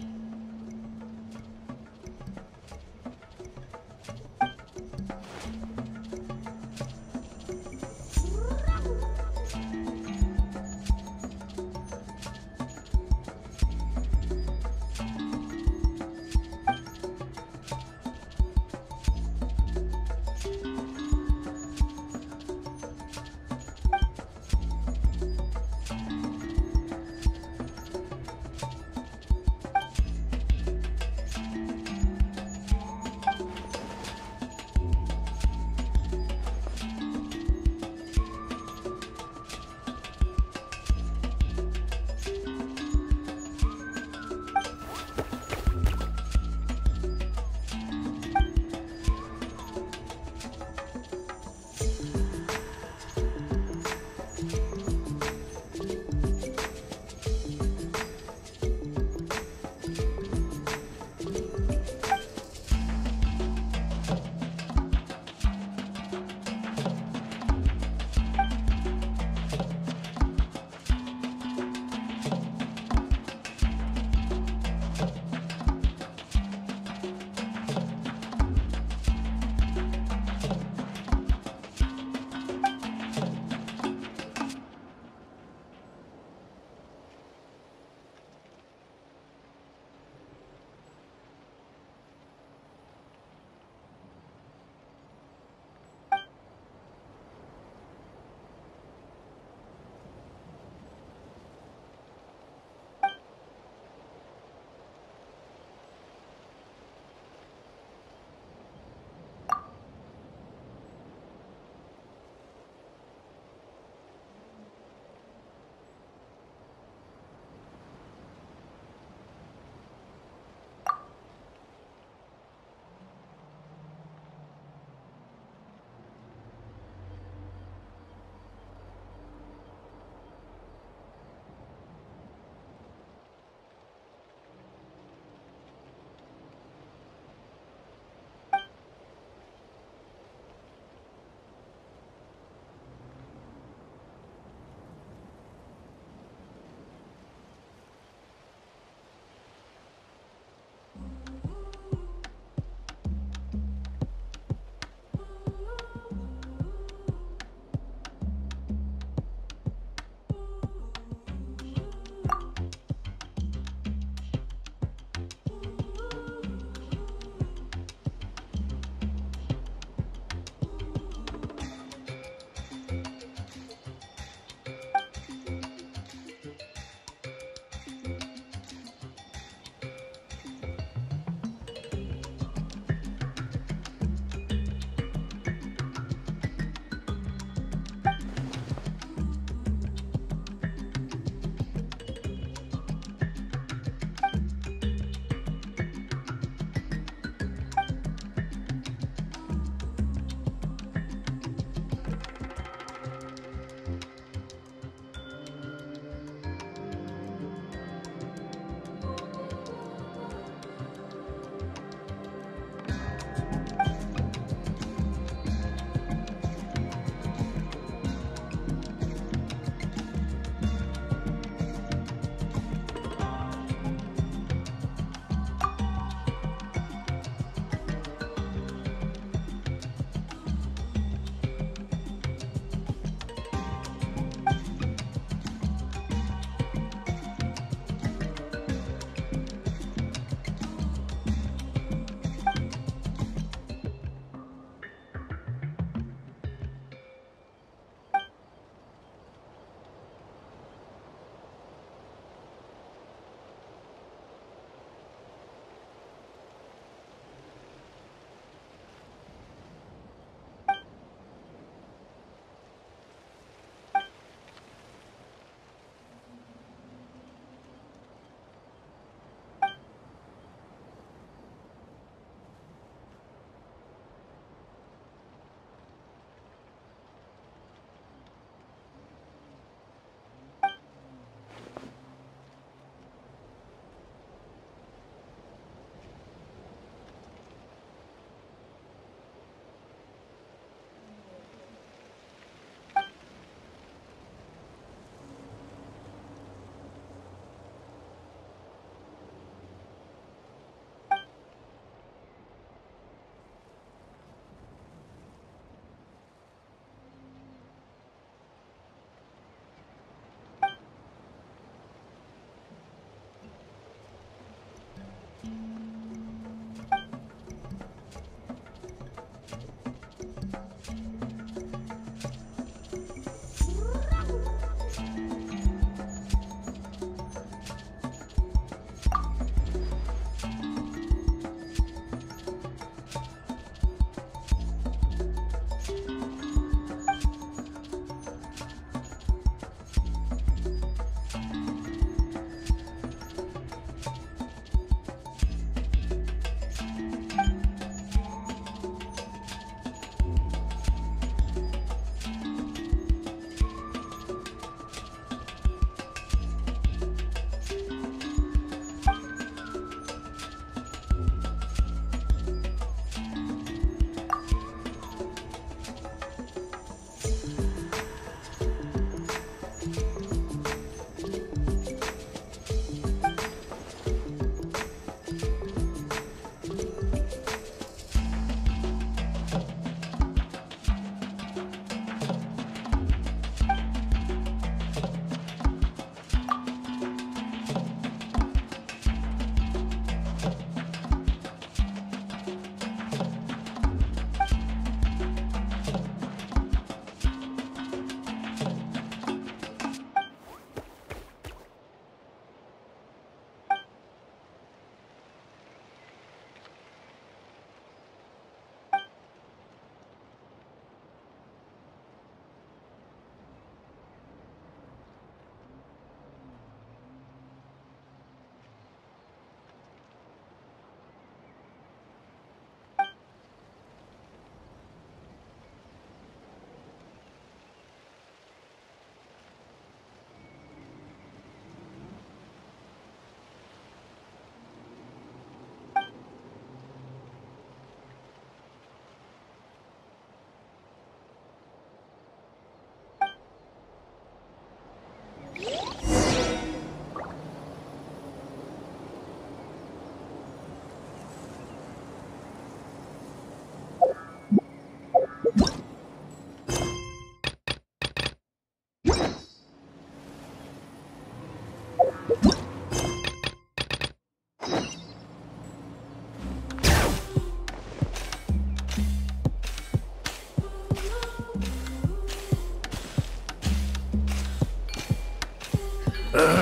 Mm-hmm.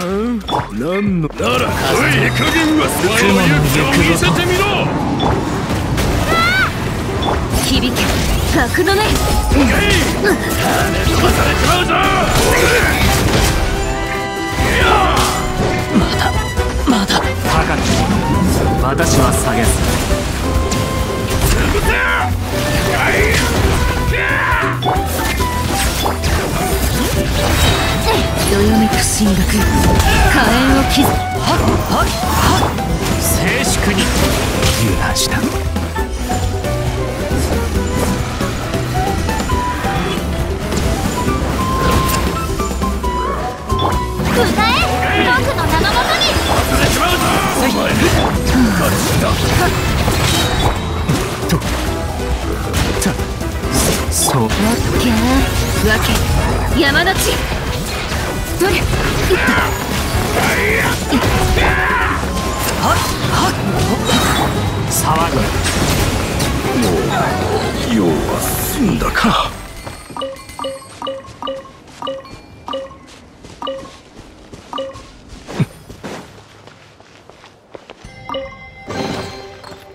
何のならおい加減はお前の勇気を見せてみろ響け悪の根飛ばされちまうぞまだまだ高き私は下げず潰どよめく神学。火炎を築はっはっはっ。静粛に。油断した。歌え僕の名のもとに。ちまうぞとたそうわっわけ山の地どれ？騒ぐ用は済んだか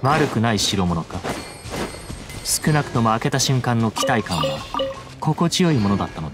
悪くない代物か少なくとも開けた瞬間の期待感は心地よいものだっ。たの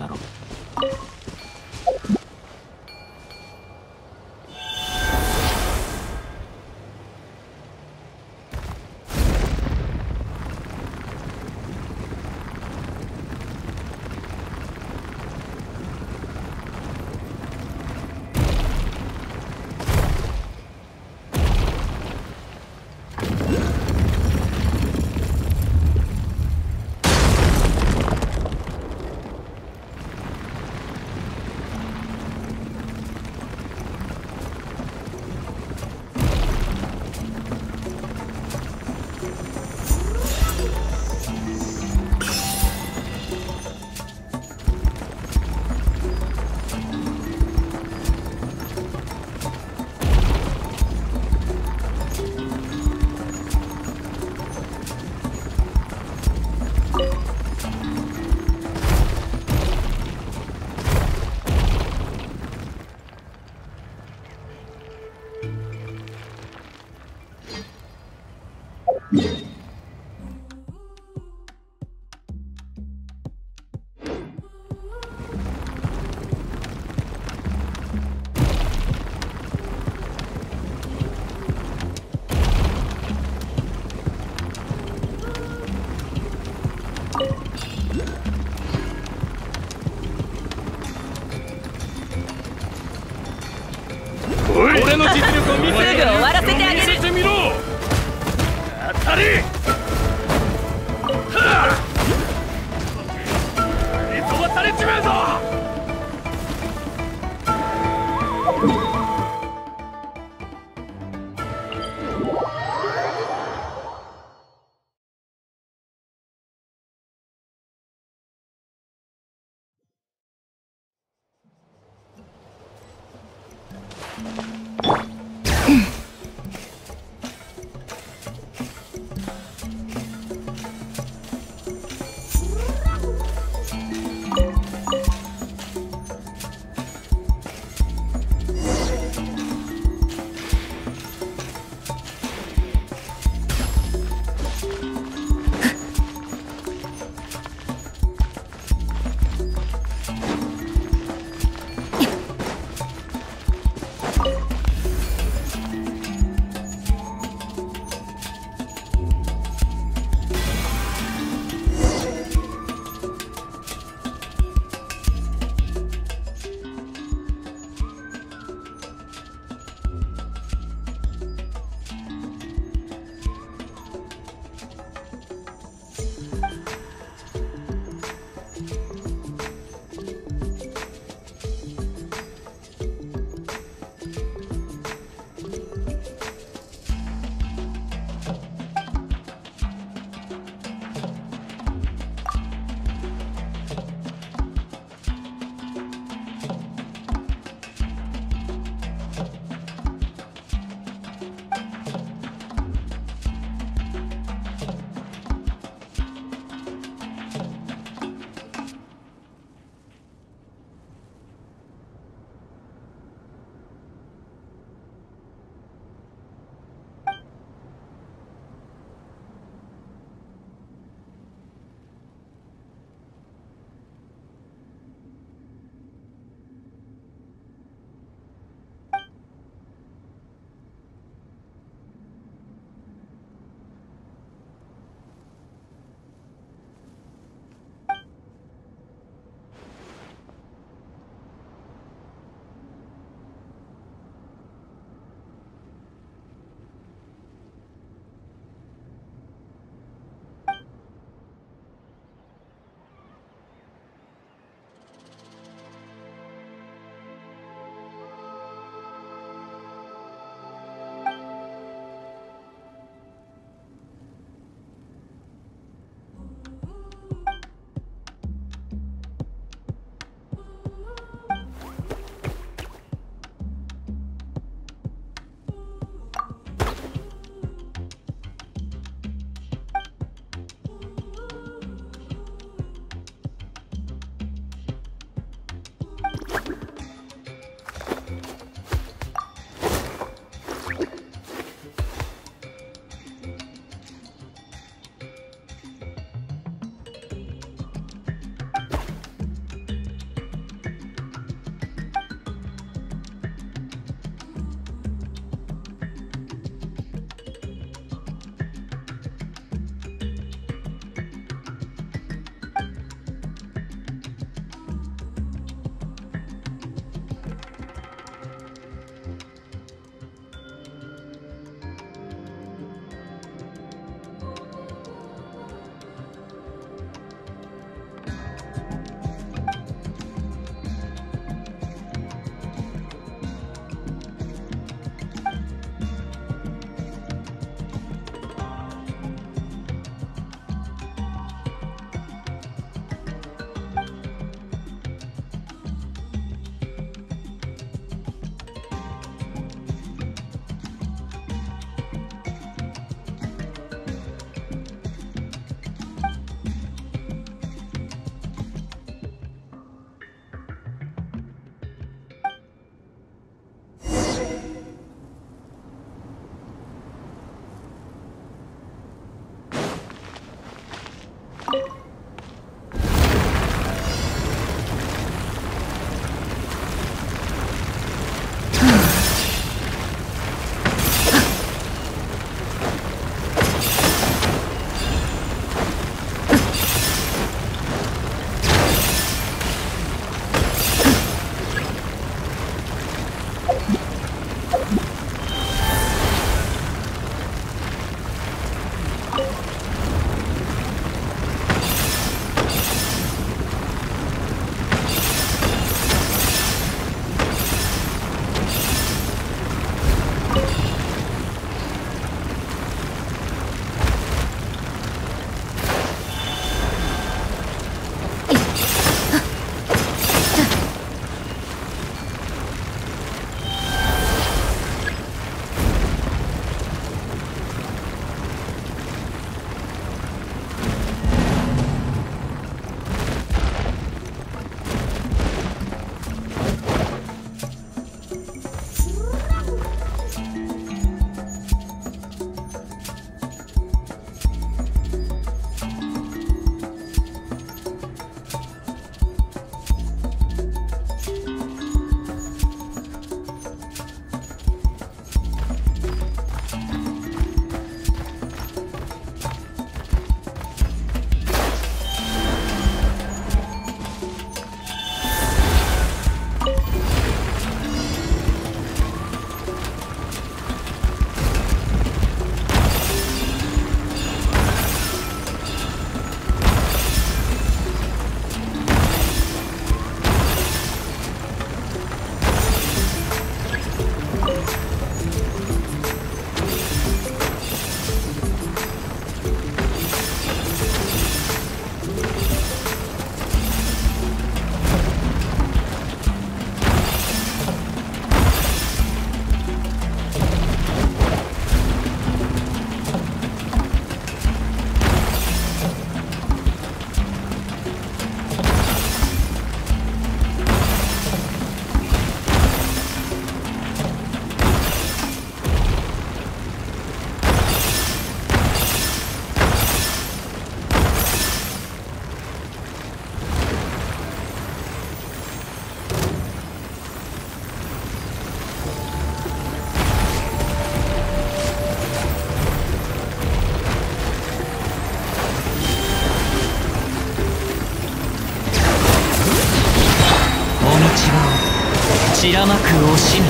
散らまく惜しみ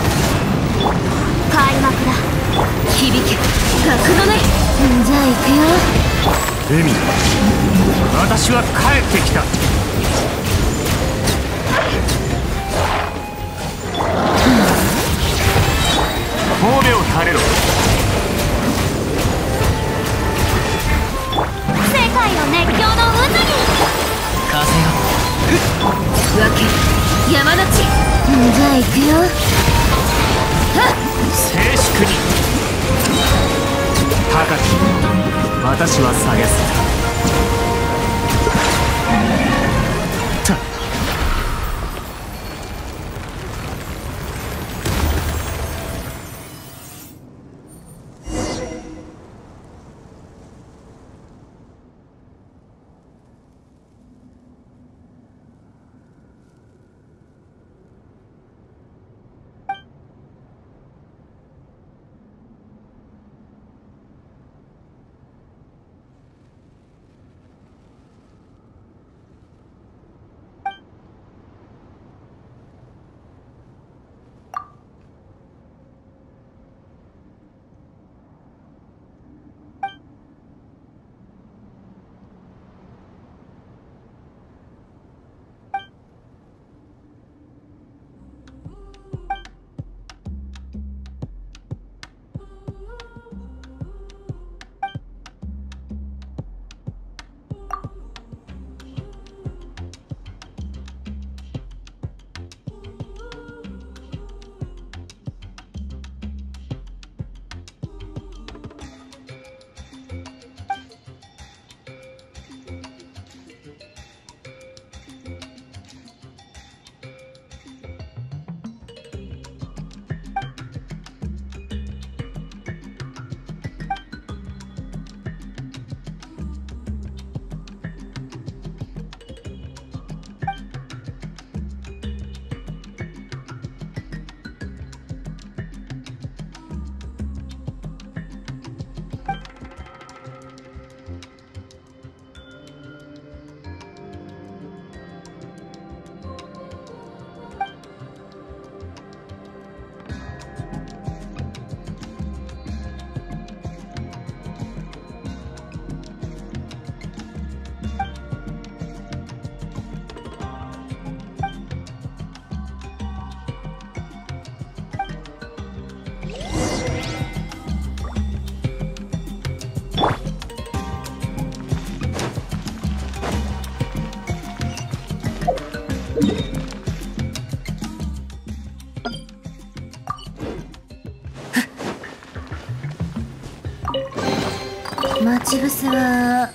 待ち伏せは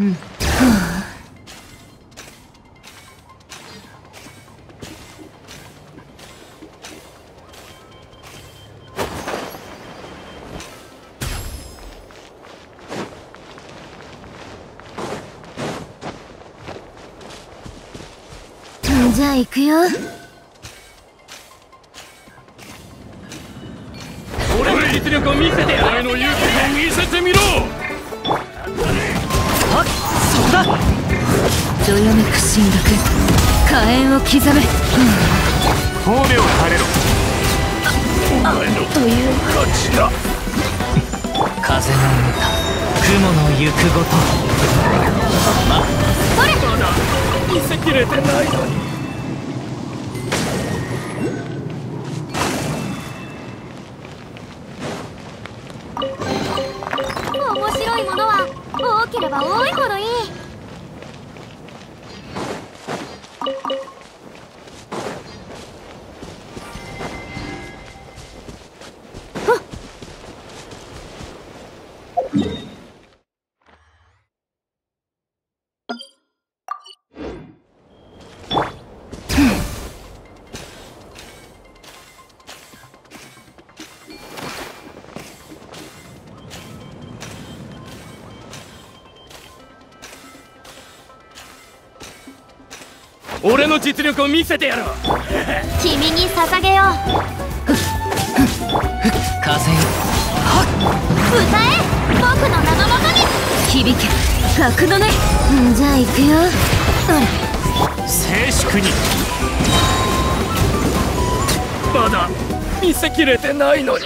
うん。じゃあ行くよ。俺の実力を見せてやるお前の勇気どよめく神楽火炎を刻め。褒美を垂れろ。お前のという勝ちだ風の歌雲の行くごと。見せきれてないのに実力を見せてやろう。君に捧げよう。風よ。歌え。僕の名のもとに。響け。格のねじゃあ行くよ。静粛に。まだ見せきれてないのに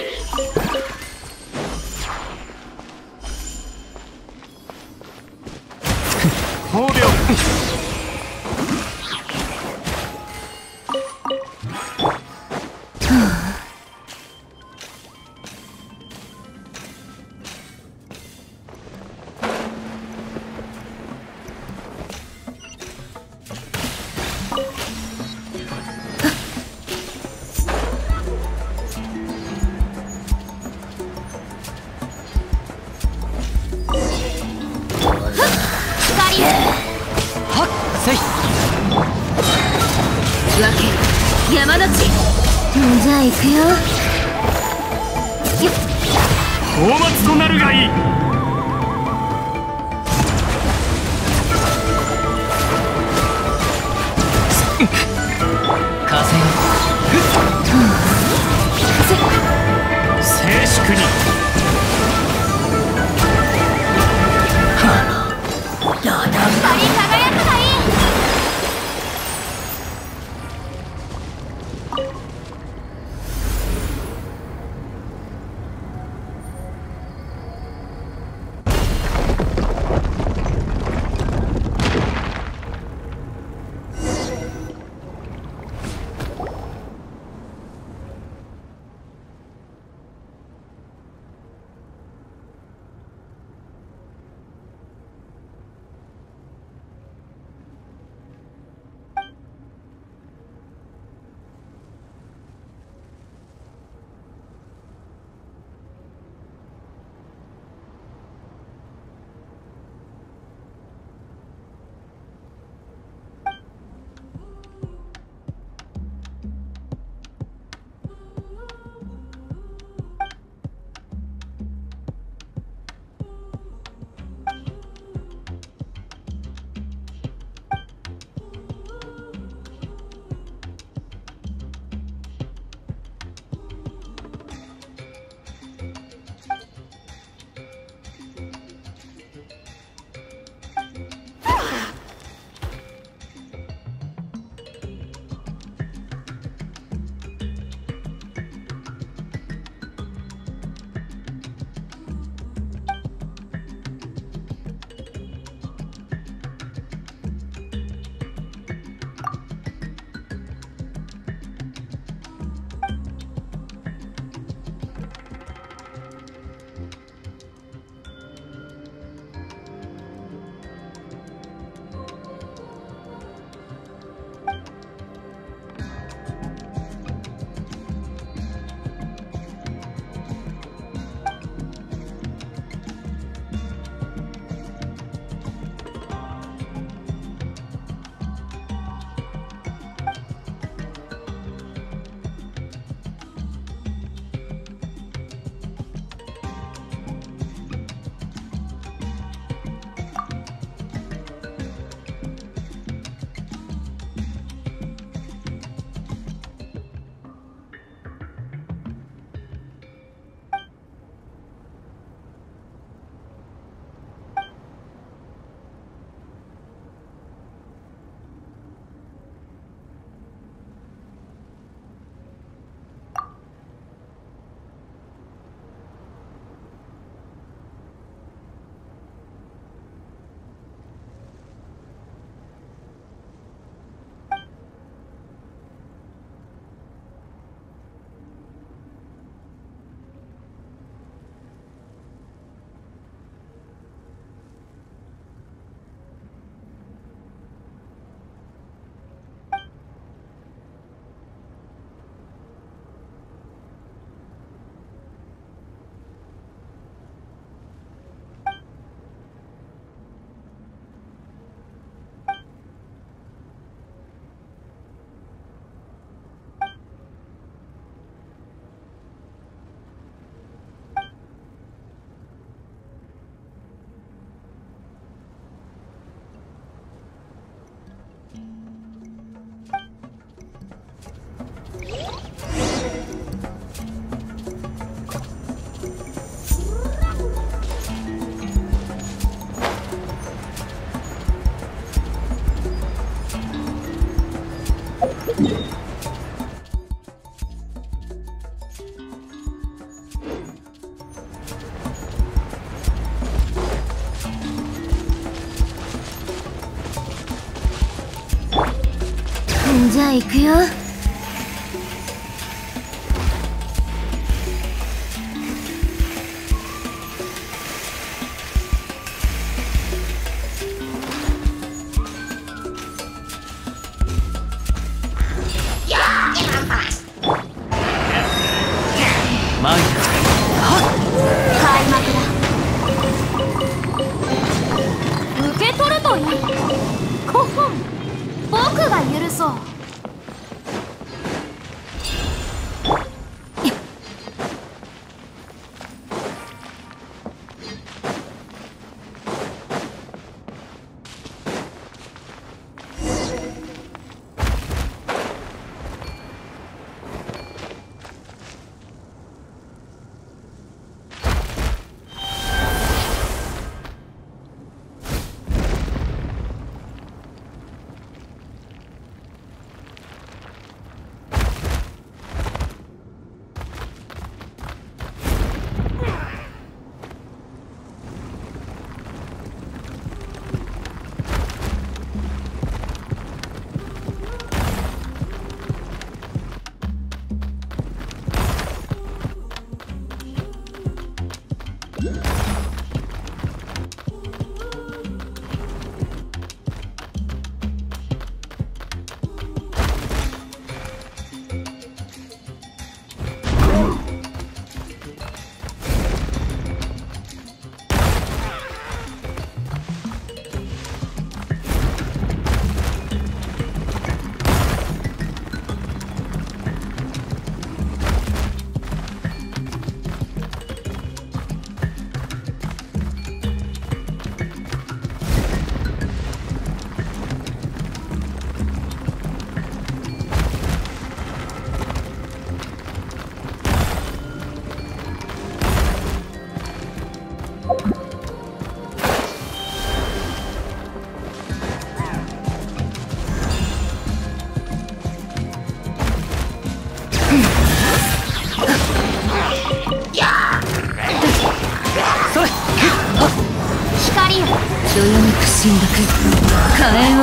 行くよ。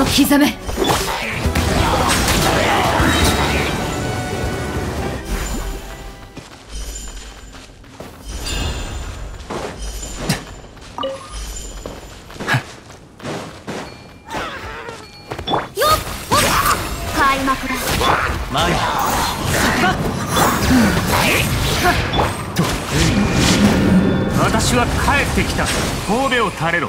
刻め。私は帰ってきた。神戸を垂れろ。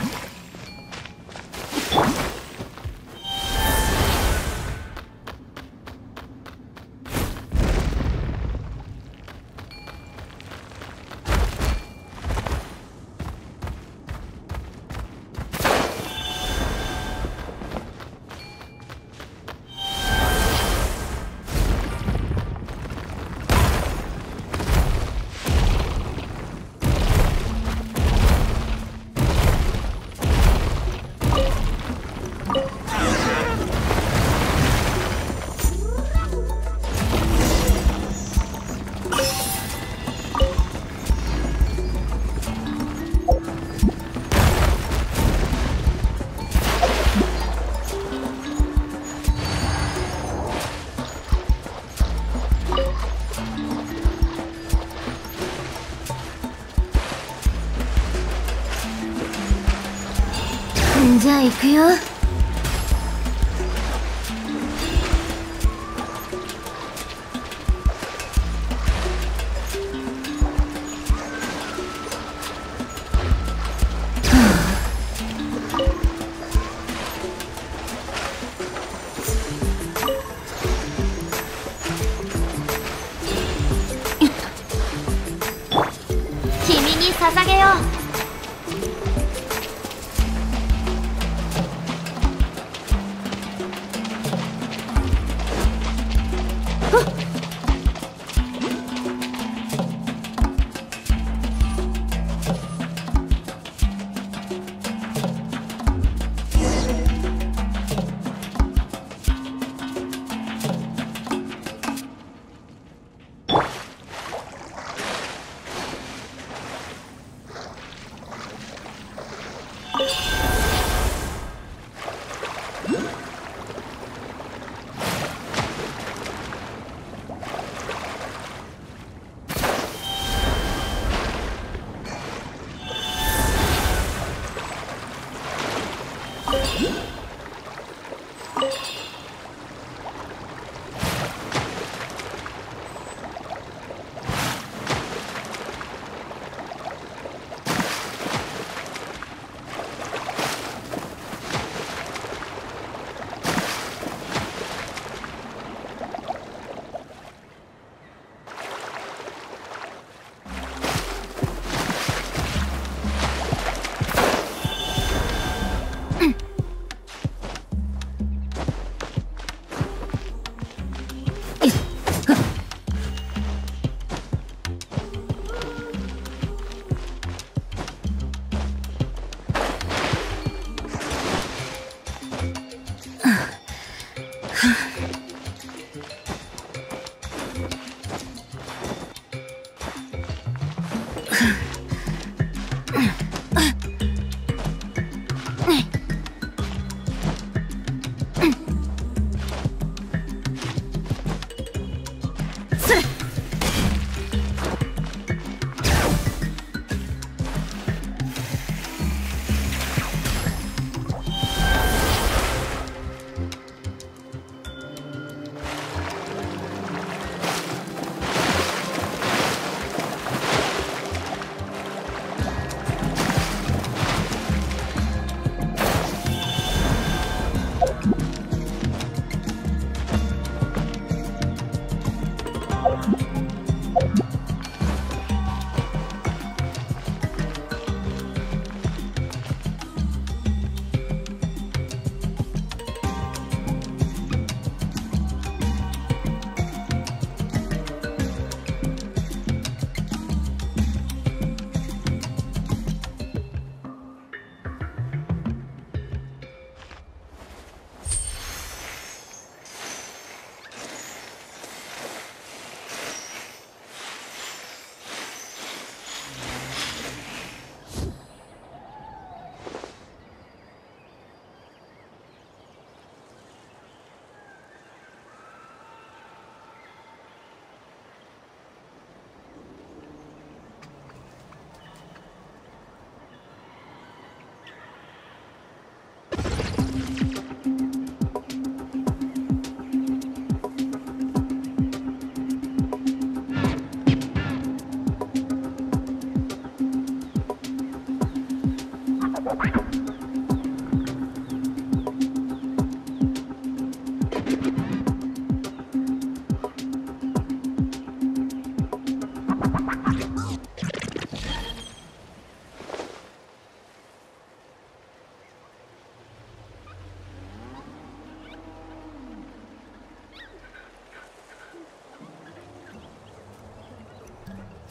いく。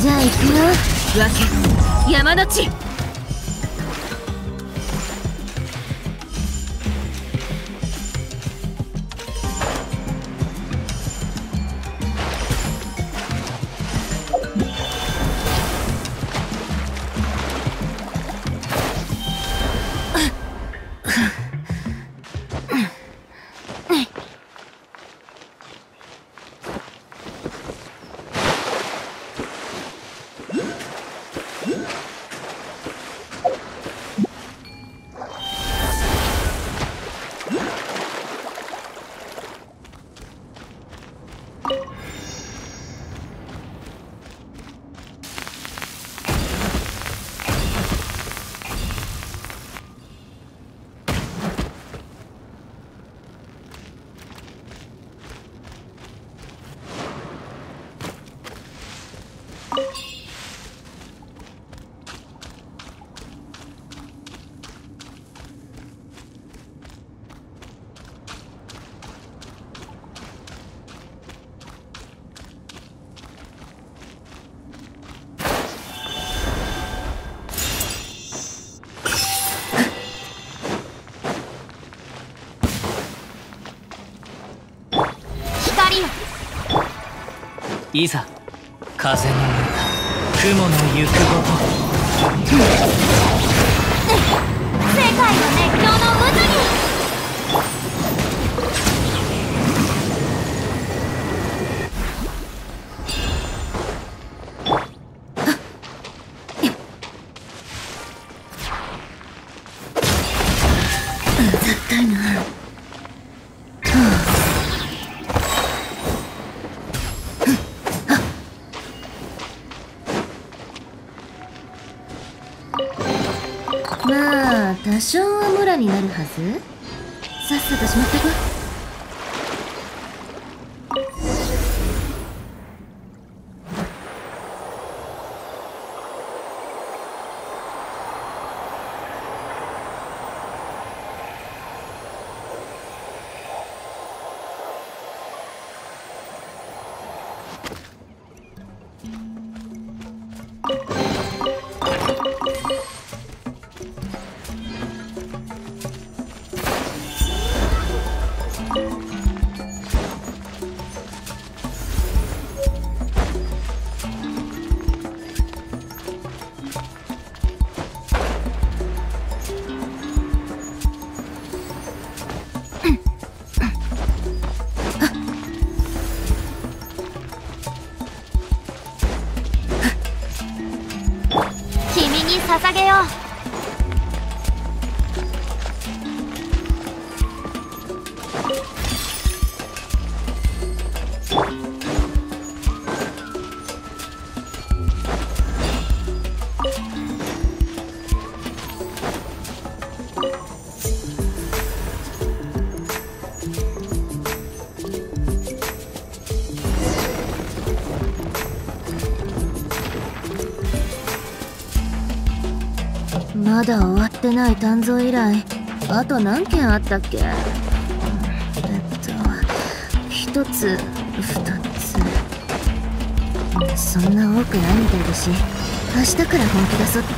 じゃあ行くよ。わけ山の地。いざ風の歌雲の行くごと。多少は村になるはず？さっさとしまったか？誕生以来あと何件あったっけ？えっと1つ2つ。そんな多くないみたいだし明日から本気出そうっと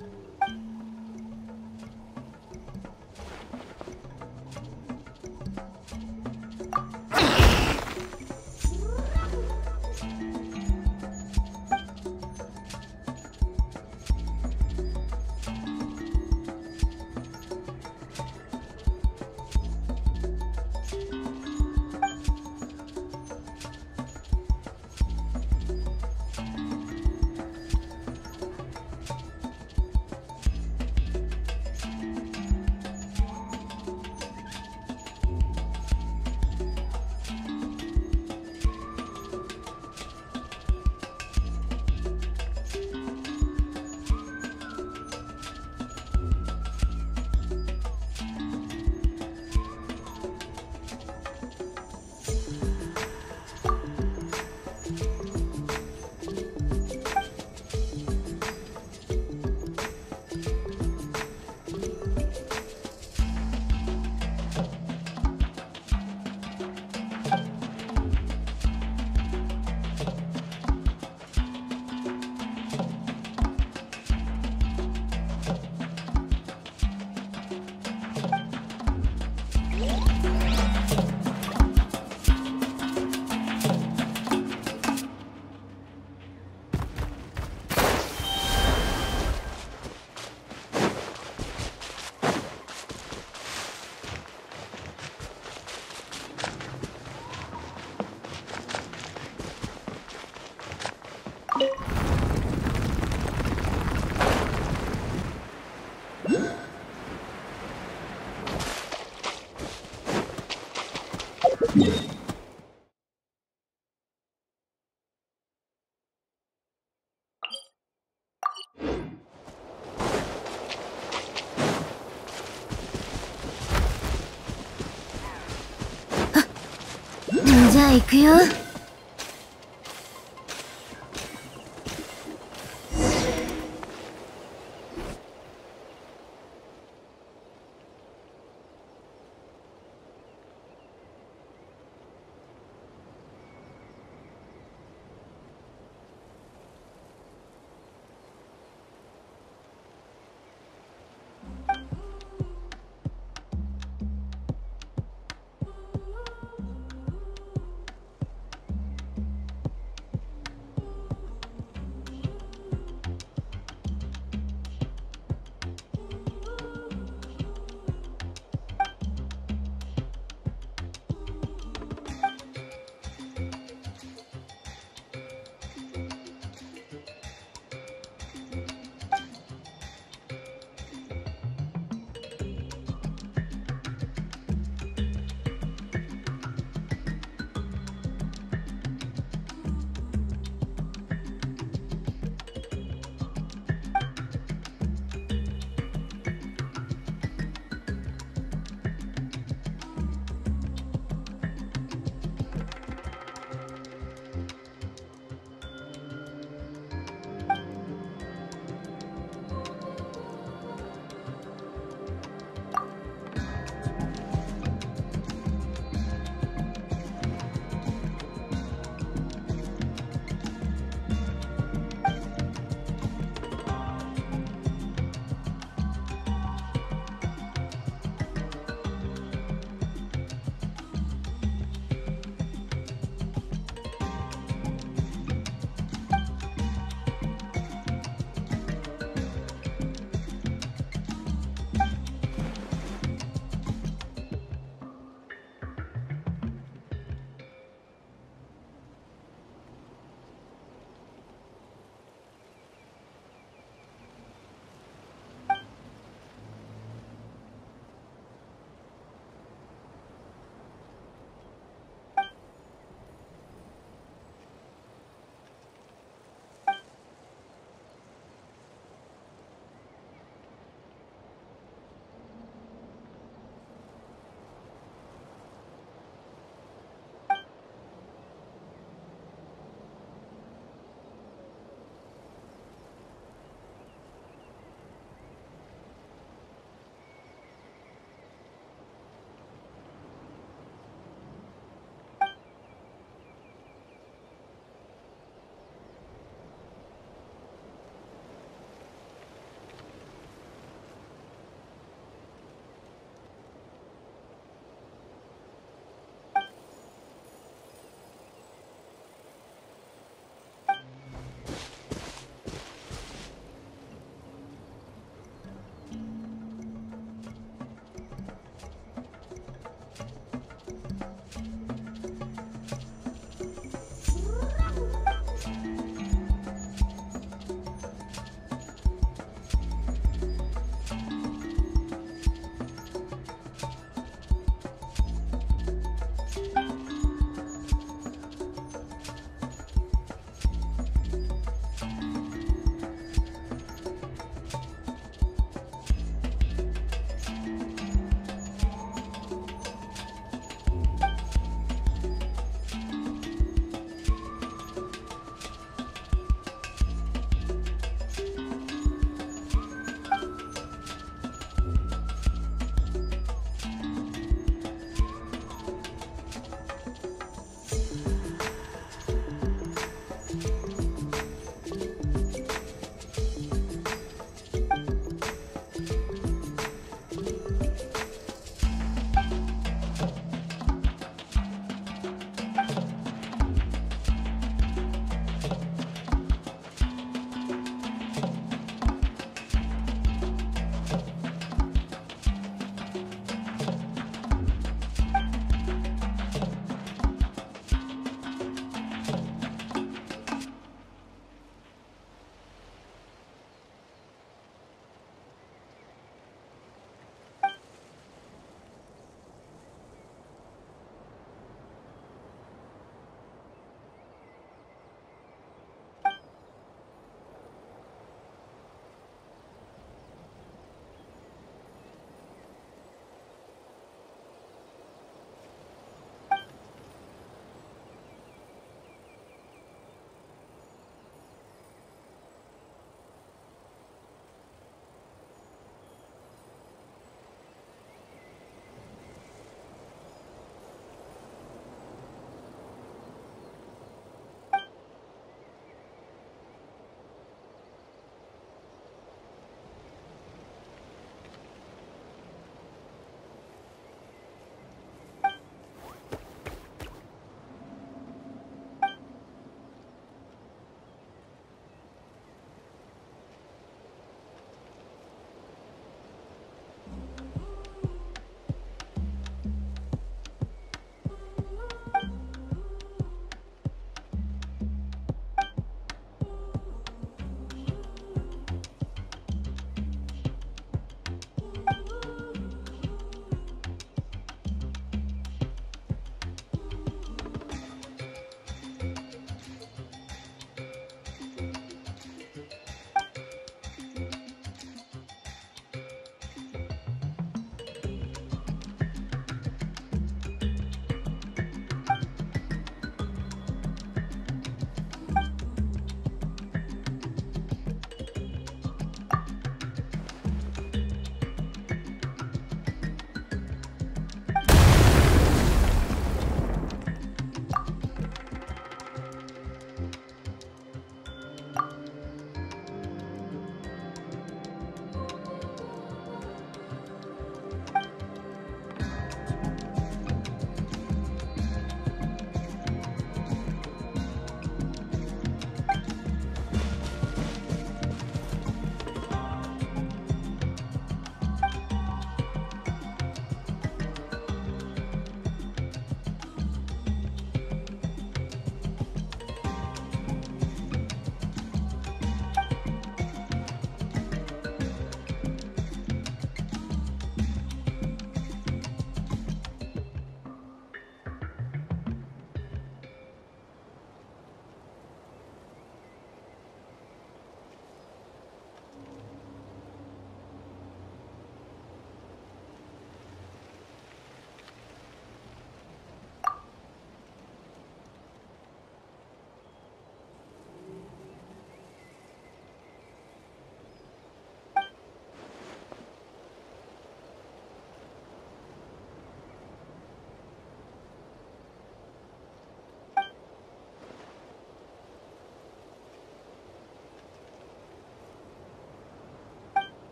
you 行くよ。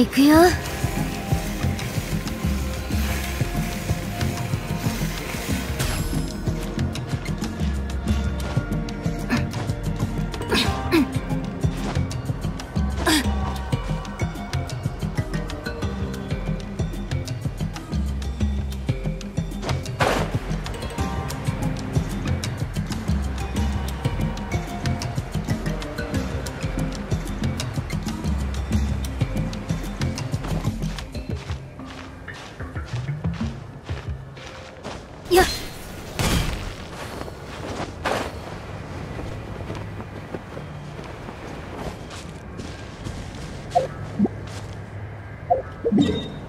行くよ。you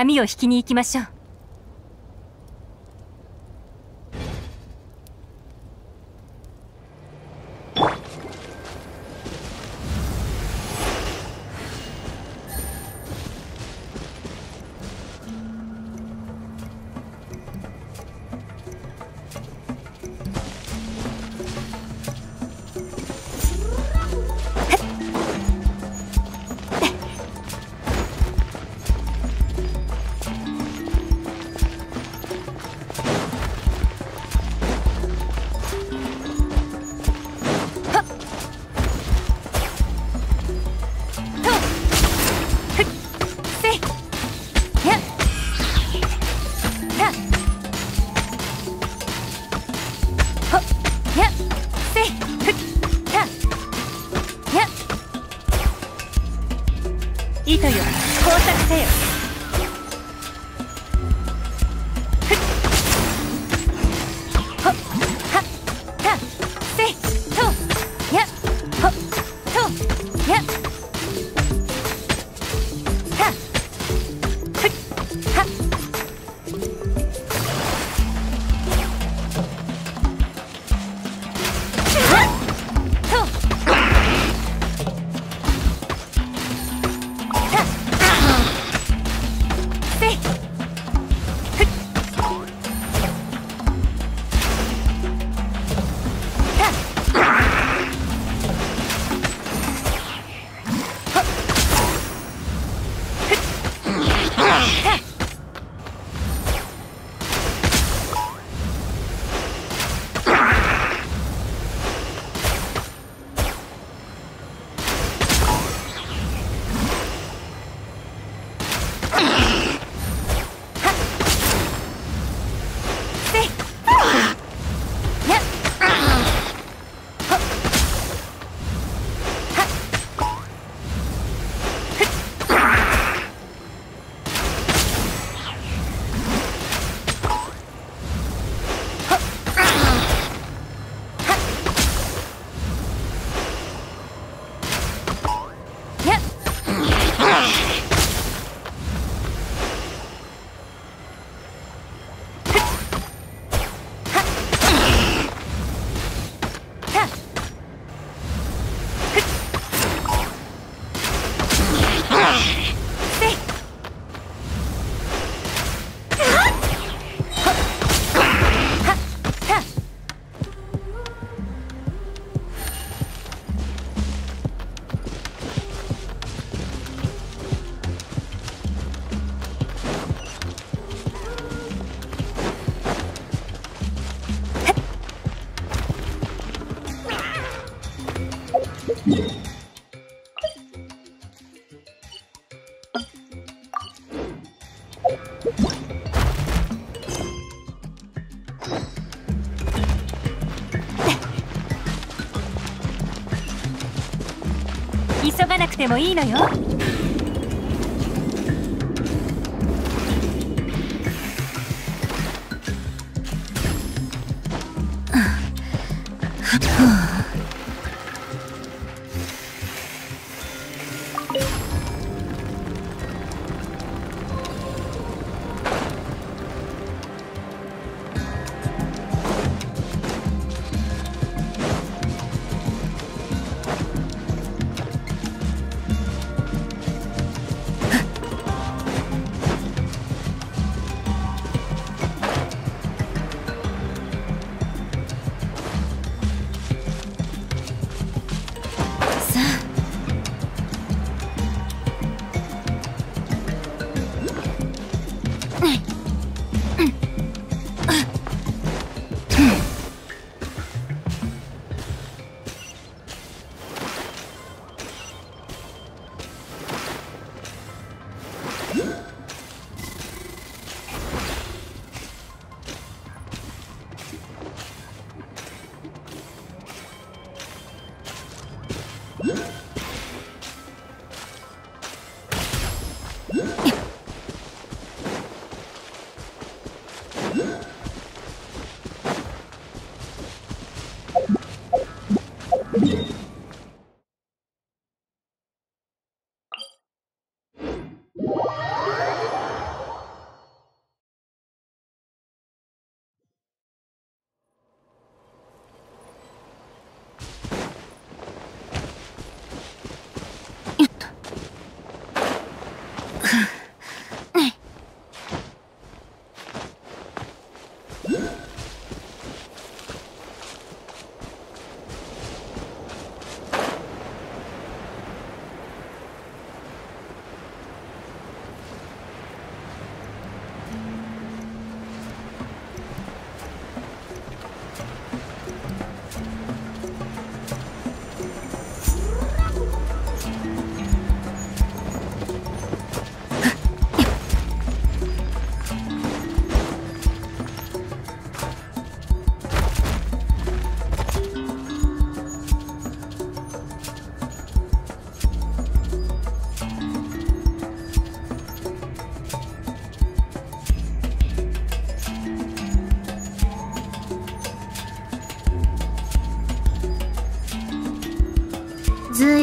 網を引きに行きましょう。てもいいのよ。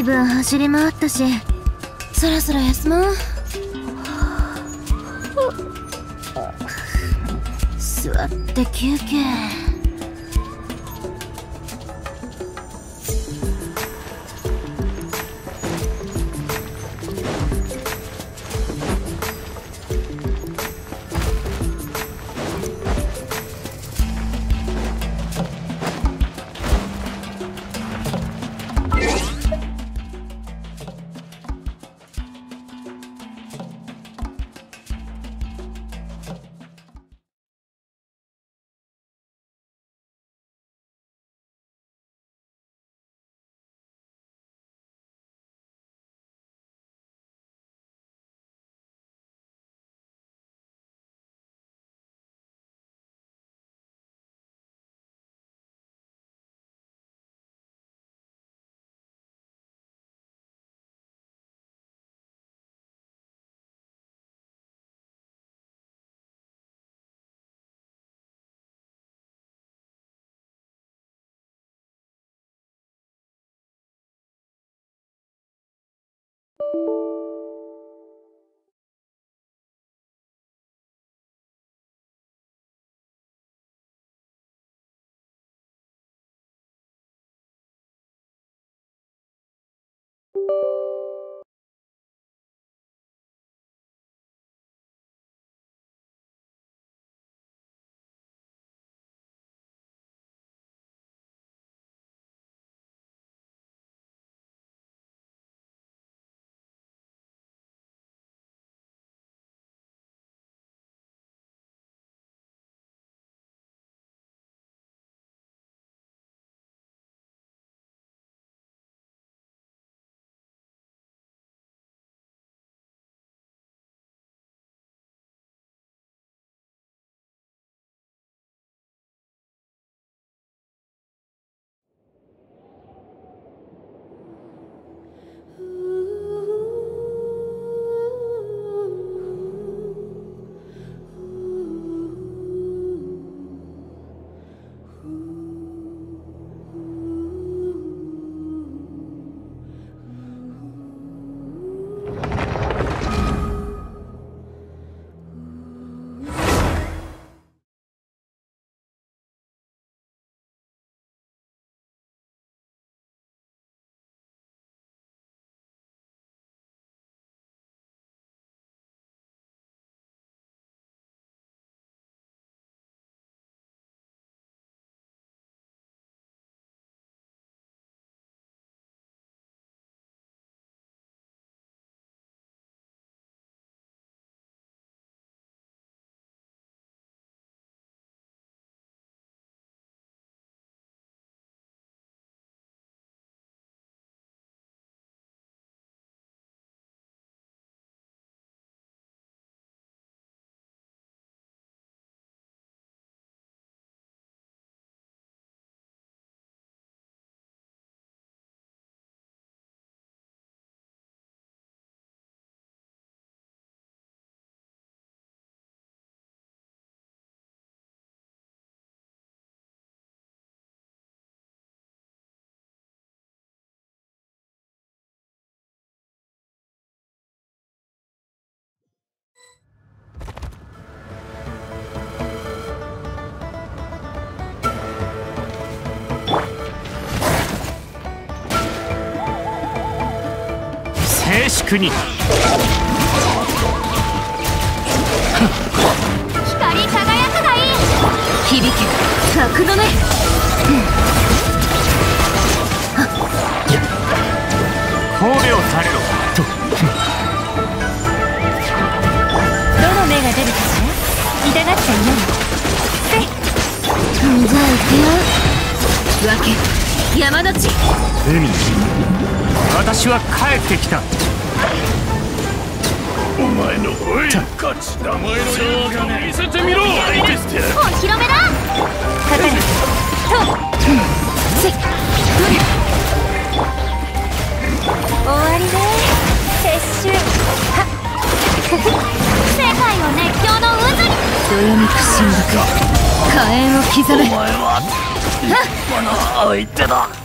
ずいぶん走り回ったしそろそろ休もう。座って休憩静粛に。光り輝くがいい。響け格のね神戸をされろ。と。どの目が出るかしら痛がっちゃいない。じゃあ行くよ。分け。山の地。海私は帰ってきた。お前のおい勝ち名前の勇気を見せてみろ相手してるお披露目だ刀とせい終わりね撤収は世界を熱狂の渦にどよめく神木火炎を刻めお前は立派な相手だ？